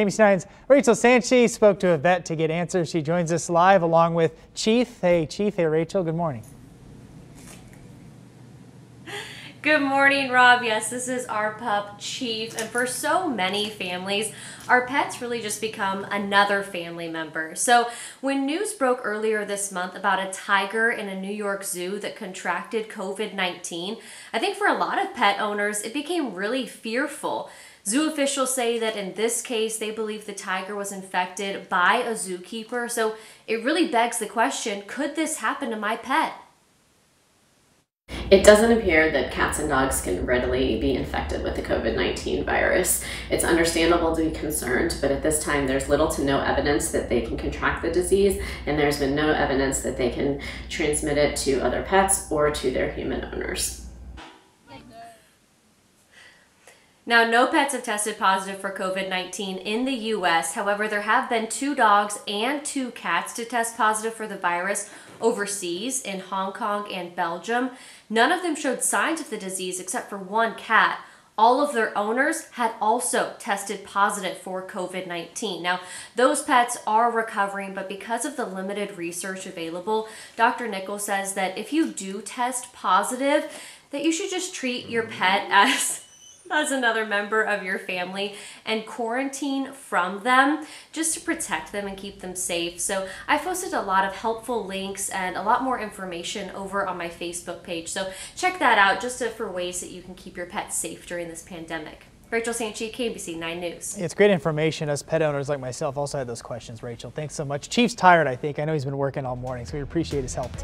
KBC9's Rachel Santschi spoke to a vet to get answers. She joins us live along with Chief. Hey, Chief. Hey, Rachel. Good morning. Good morning, Rob. Yes, this is our pup, Chief. And for so many families, our pets really just become another family member. So, when news broke earlier this month about a tiger in a New York zoo that contracted COVID 19, I think for a lot of pet owners, it became really fearful. Zoo officials say that in this case, they believe the tiger was infected by a zookeeper. So it really begs the question could this happen to my pet? It doesn't appear that cats and dogs can readily be infected with the COVID 19 virus. It's understandable to be concerned, but at this time, there's little to no evidence that they can contract the disease, and there's been no evidence that they can transmit it to other pets or to their human owners. Now, no pets have tested positive for COVID 19 in the US. However, there have been two dogs and two cats to test positive for the virus overseas in Hong Kong and Belgium. None of them showed signs of the disease except for one cat. All of their owners had also tested positive for COVID 19. Now, those pets are recovering, but because of the limited research available, Dr. Nichols says that if you do test positive, that you should just treat your pet as as another member of your family and quarantine from them just to protect them and keep them safe. So I posted a lot of helpful links and a lot more information over on my Facebook page. So check that out just to, for ways that you can keep your pets safe during this pandemic. Rachel Santschi, KBC 9 News. It's great information. Us pet owners like myself also had those questions, Rachel. Thanks so much. Chief's tired, I think. I know he's been working all morning, so we appreciate his help too.